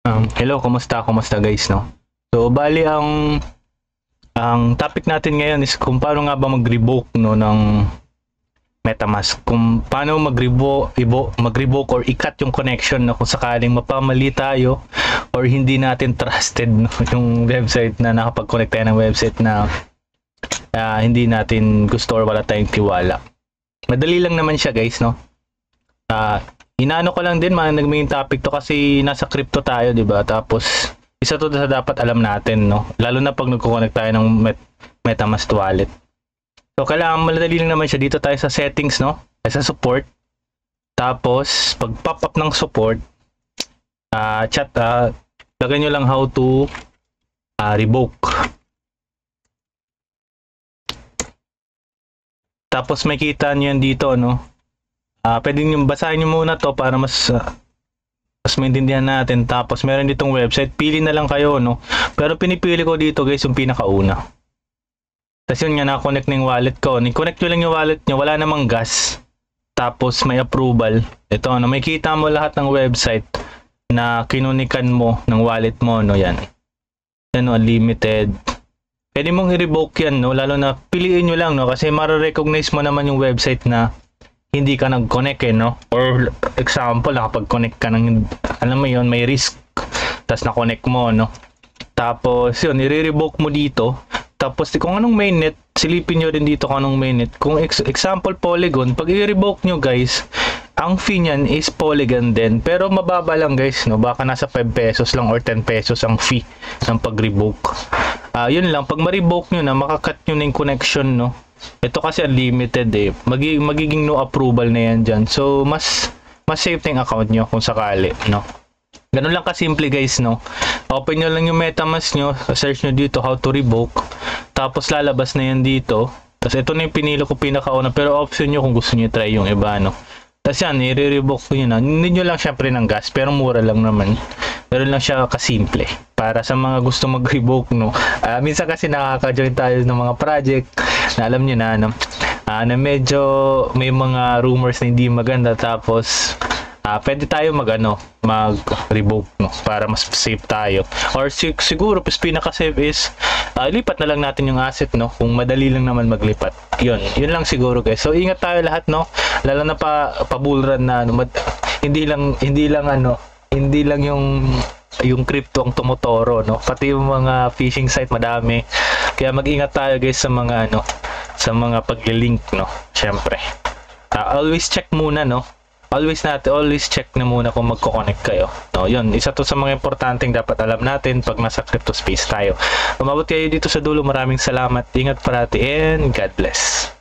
Um, hello, kumusta? Kumusta guys, no? So, bali ang ang topic natin ngayon is kung paano nga ba mag-revoke no ng MetaMask. Kung paano mag-revoke, mag-revoke or i-cut yung connection no kung sakaling mapamali tayo or hindi natin trusted no yung website na nakapag-connect tayo ng website na ah, hindi natin gusto or wala tayong tiwala. Madali lang naman siya guys, no? Ah, inaano ko lang din man nag-main topic to kasi nasa crypto tayo, 'di ba? Tapos isa to sa dapat alam natin, no? Lalo na pag nagko-connect tayo ng Met- MetaMask wallet. So kailangan madali lang naman siya dito tayo sa settings, no? Sa support. Tapos pag pop up ng support, ah chat ah lagay nyo lang how to ah, revoke. Tapos makita nyo yan dito, no? Ah, pwede nyo basahin nyo muna to para mas ah, mas maintindihan natin. Tapos meron ditong website, pili na lang kayo, no? Pero pinipili ko dito, guys, yung pinakauna. Tapos yun nga, nakakonect na yung wallet ko. Ni-connect nyo lang yung wallet nyo, wala namang gas. Tapos may approval. Ito, no? May kita mo lahat ng website na kinunikan mo ng wallet mo, no? Yan. Yan, no? Unlimited. Pwede mong i-revoke yan, no? Lalo na piliin nyo lang, no? Kasi mara-recognize mo naman yung website na hindi ka nag-connect eh, no? Or example, nakapag-connect ka ng, alam mo yon may risk. Tapos na-connect mo, no? Tapos yun, i-revoke mo dito. Tapos kung anong mainnet, silipin nyo rin dito kung anong mainnet. Kung ex- example Polygon, pag i-revoke nyo guys, ang fee niyan is Polygon din. Pero mababa lang guys, no? Baka nasa 5 pesos lang or 10 pesos ang fee ng pag-revoke. Ah, yun lang, pag ma-revoke nyo na, makakat nyo na yung connection, no? Ito kasi unlimited eh. Magi- magiging no approval na yan dyan. So, mas mas safe na yung account nyo kung sakali, no? Ganun lang kasimple guys, no? Open nyo lang yung MetaMask nyo, search nyo dito how to revoke, tapos lalabas na yan dito. Tapos ito na yung pinili ko pinakauna, pero option nyo kung gusto nyo try yung iba, no? Tapos yan, i-revoke ko yun na. Hindi nyo lang syempre ng gas, pero mura lang naman. Pero lang siya kasimple. Para sa mga gusto mag-revoke, no? Ah, minsan kasi nakaka-join tayo ng mga project na alam nyo na, no? Ah, na medyo may mga rumors na hindi maganda tapos ah pwede tayo mag ano, mag-revoke no para mas safe tayo. Or sig- siguro mas pinaka-safe is ah, lipat na lang natin yung asset no kung madali lang naman maglipat. 'Yun, 'yun lang siguro guys. So ingat tayo lahat no. Lalo na pa pabulran na ano, mad- hindi lang hindi lang ano, hindi lang yung yung crypto ang tumutoro no? Pati yung mga phishing site madami. Kaya mag-ingat tayo guys sa mga ano sa mga pag-link no? Syempre Ah, always check muna no? Always natin always check na muna kung magko-connect kayo no? Yun isa to sa mga importanteng dapat alam natin pag nasa crypto space tayo. Umabot kayo dito sa dulo. Maraming salamat. Ingat parati and God bless